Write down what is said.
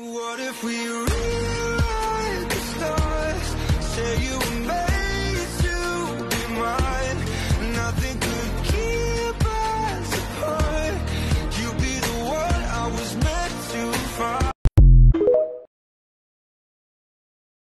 What if we